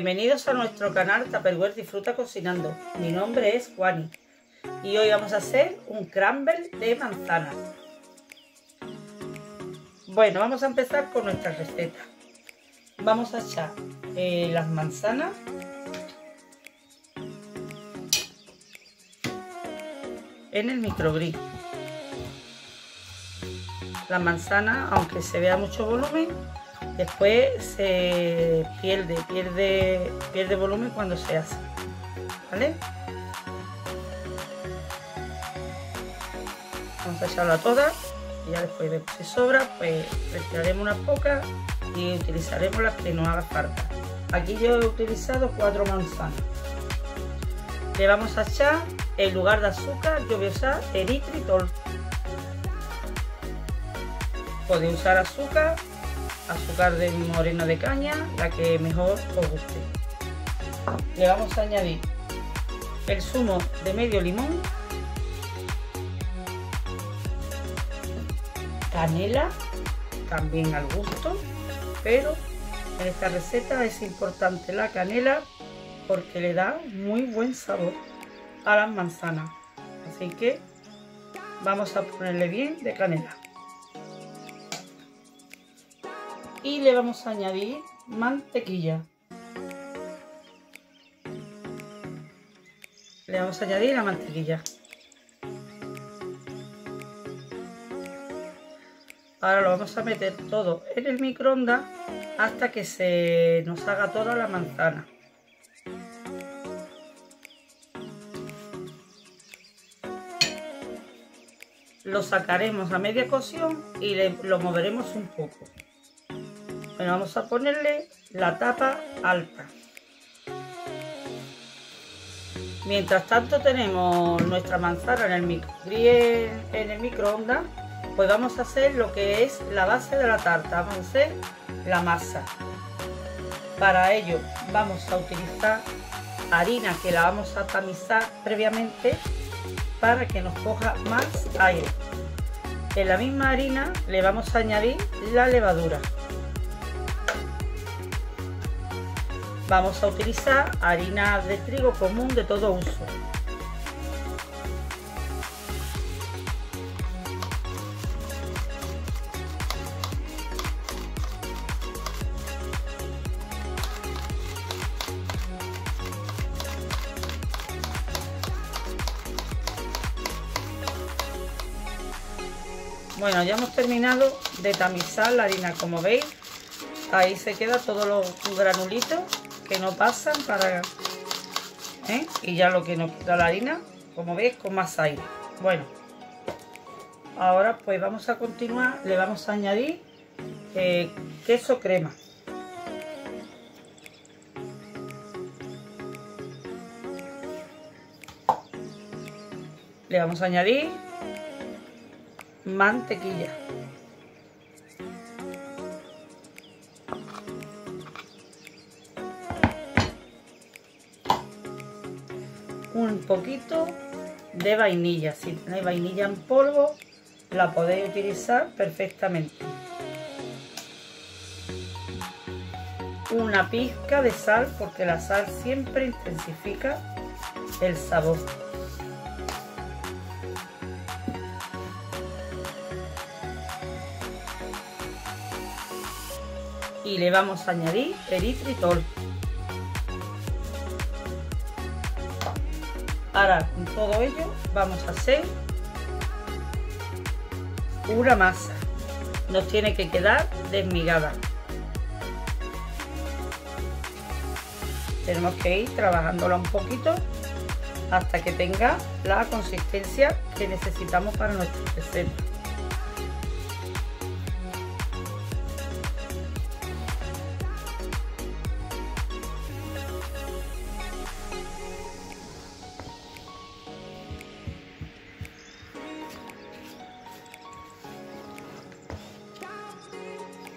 Bienvenidos a nuestro canal Tupperware Disfruta Cocinando. Mi nombre es Juani y hoy vamos a hacer un crumble de manzana. Bueno, vamos a empezar con nuestra receta. Vamos a echar eh, las manzanas en el microgris. La manzana, aunque se vea mucho volumen, después se pierde, pierde, pierde volumen cuando se hace. ¿Vale? Vamos a echarla toda y ya después de si sobra, pues retiraremos unas pocas y utilizaremos las que nos haga falta. Aquí yo he utilizado cuatro manzanas. Le vamos a echar, en lugar de azúcar, yo voy a usar eritritol. Podéis usar azúcar azúcar de moreno de caña, la que mejor os guste. Le vamos a añadir el zumo de medio limón, canela, también al gusto, pero en esta receta es importante la canela porque le da muy buen sabor a las manzanas. Así que vamos a ponerle bien de canela. Y le vamos a añadir mantequilla. Le vamos a añadir la mantequilla. Ahora lo vamos a meter todo en el microondas hasta que se nos haga toda la manzana. Lo sacaremos a media cocción y lo moveremos un poco. Vamos a ponerle la tapa alta. Mientras tanto tenemos nuestra manzana en el, en el microondas, pues vamos a hacer lo que es la base de la tarta. Vamos a hacer la masa. Para ello vamos a utilizar harina que la vamos a tamizar previamente para que nos coja más aire. En la misma harina le vamos a añadir la levadura. Vamos a utilizar harina de trigo común de todo uso. Bueno, ya hemos terminado de tamizar la harina, como veis, ahí se queda todos los granulitos que no pasan para... ¿eh? Y ya lo que nos queda la harina, como veis, con más aire. Bueno, ahora pues vamos a continuar, le vamos a añadir eh, queso crema. Le vamos a añadir mantequilla. Poquito de vainilla. Si tenéis vainilla en polvo, la podéis utilizar perfectamente. Una pizca de sal, porque la sal siempre intensifica el sabor. Y le vamos a añadir eritritol. Con todo ello vamos a hacer una masa. Nos tiene que quedar desmigada. Tenemos que ir trabajándola un poquito hasta que tenga la consistencia que necesitamos para nuestra receta.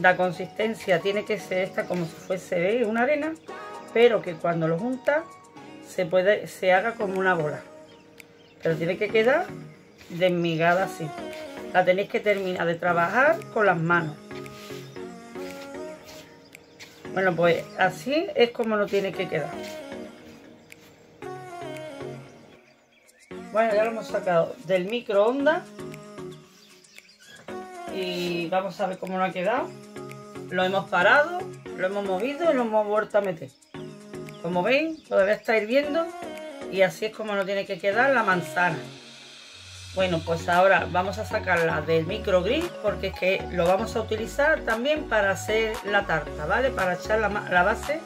La consistencia tiene que ser esta como si fuese una arena, pero que cuando lo junta se, puede, se haga como una bola. Pero tiene que quedar desmigada así. La tenéis que terminar de trabajar con las manos. Bueno, pues así es como no tiene que quedar. Bueno, ya lo hemos sacado del microondas. Y vamos a ver cómo nos ha quedado. Lo hemos parado, lo hemos movido y lo hemos vuelto a meter. Como veis, todavía está hirviendo y así es como nos tiene que quedar la manzana. Bueno, pues ahora vamos a sacarla del microgrid porque es que lo vamos a utilizar también para hacer la tarta, ¿vale? Para echar la, base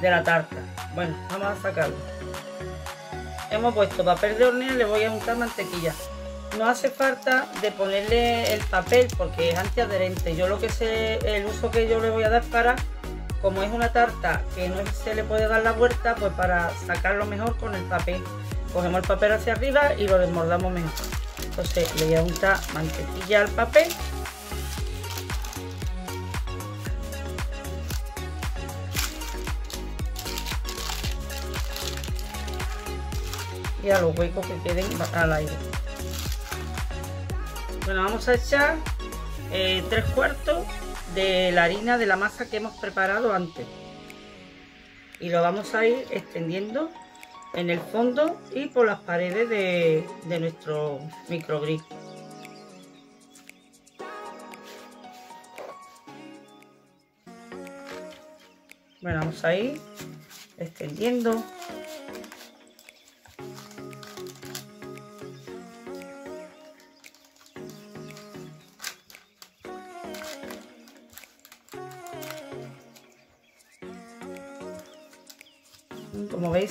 de la tarta. Bueno, vamos a sacarlo. Hemos puesto papel de hornear, le voy a untar mantequilla. No hace falta de ponerle el papel porque es antiadherente. Yo lo que sé, el uso que yo le voy a dar para, como es una tarta que no se le puede dar la vuelta, pues para sacarlo mejor con el papel. Cogemos el papel hacia arriba y lo desmordamos mejor. Entonces le voy a untar mantequilla al papel. Y a los huecos que queden al aire. Bueno, vamos a echar eh, tres cuartos de la harina de la masa que hemos preparado antes. Y lo vamos a ir extendiendo en el fondo y por las paredes de, nuestro microgrid. Bueno, vamos a ir extendiendo.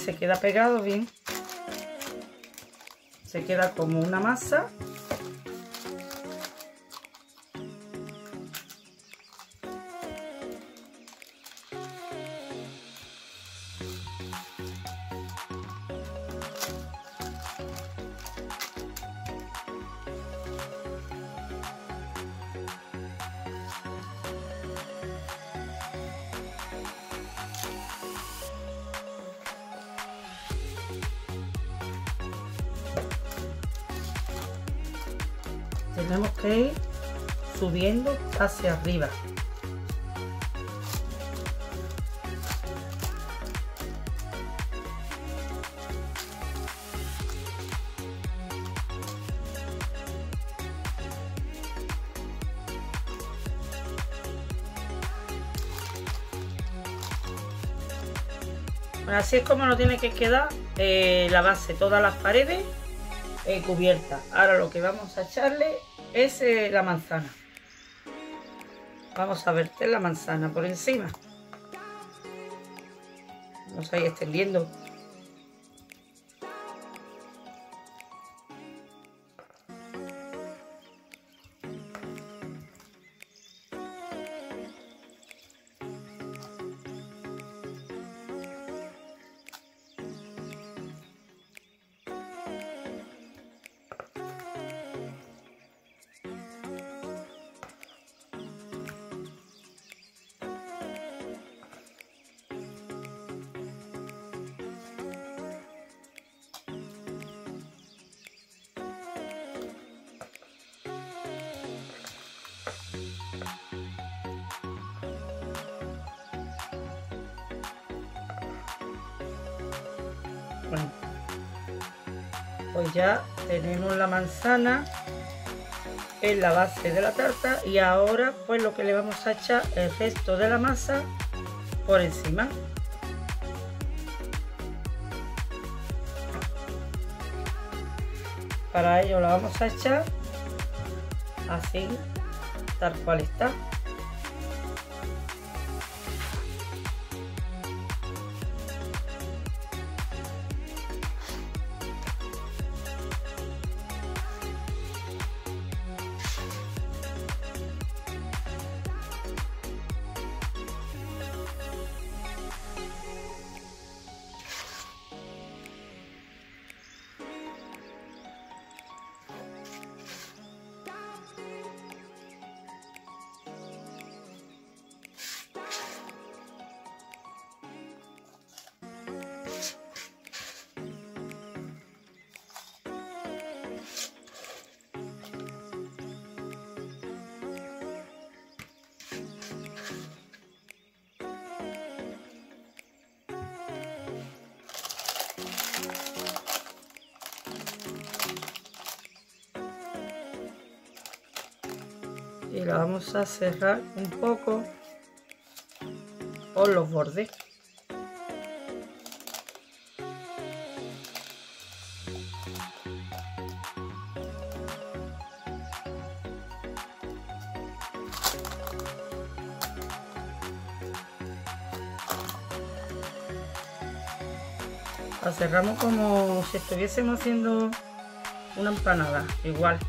Se queda pegado bien. Se queda como una masa tenemos que ir subiendo hacia arriba así es como no tiene que quedar eh, la base, todas las paredes eh, cubiertas. Ahora lo que vamos a echarle es eh, la manzana. Vamos a verter la manzana por encima. Vamos a ir extendiendo pues ya tenemos la manzana en la base de la tarta y ahora pues lo que le vamos a echar el resto de la masa por encima. Para ello la vamos a echar así tal cual está y la vamos a cerrar un poco. Por los bordes. La cerramos como si estuviésemos haciendo una empanada igual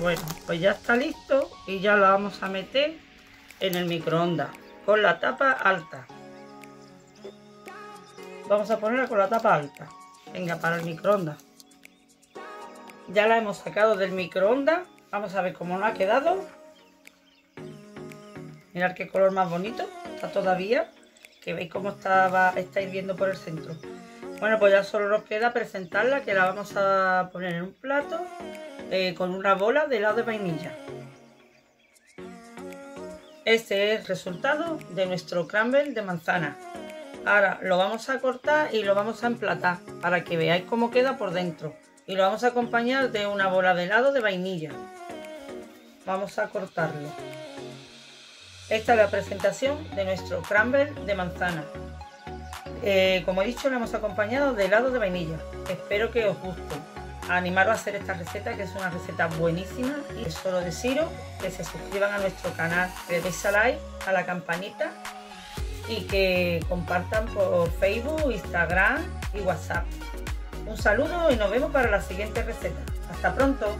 Bueno, pues ya está listo y ya lo vamos a meter en el microondas con la tapa alta. Vamos a ponerla con la tapa alta. Venga, para el microondas. Ya la hemos sacado del microondas. Vamos a ver cómo nos ha quedado. Mirad qué color más bonito. Está todavía. Que veis cómo estaba, está hirviendo por el centro. Bueno, pues ya solo nos queda presentarla, que la vamos a poner en un plato eh, con una bola de helado de vainilla. Este es el resultado de nuestro crumble de manzana. Ahora lo vamos a cortar y lo vamos a emplatar para que veáis cómo queda por dentro. Y lo vamos a acompañar de una bola de helado de vainilla. Vamos a cortarlo. Esta es la presentación de nuestro crumble de manzana. Eh, como he dicho, lo hemos acompañado de helado de vainilla. Espero que os guste animaros a hacer esta receta que es una receta buenísima y solo deciros que se suscriban a nuestro canal, que deis a like, a la campanita y que compartan por Facebook, Instagram y WhatsApp. Un saludo y nos vemos para la siguiente receta. Hasta pronto.